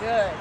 good.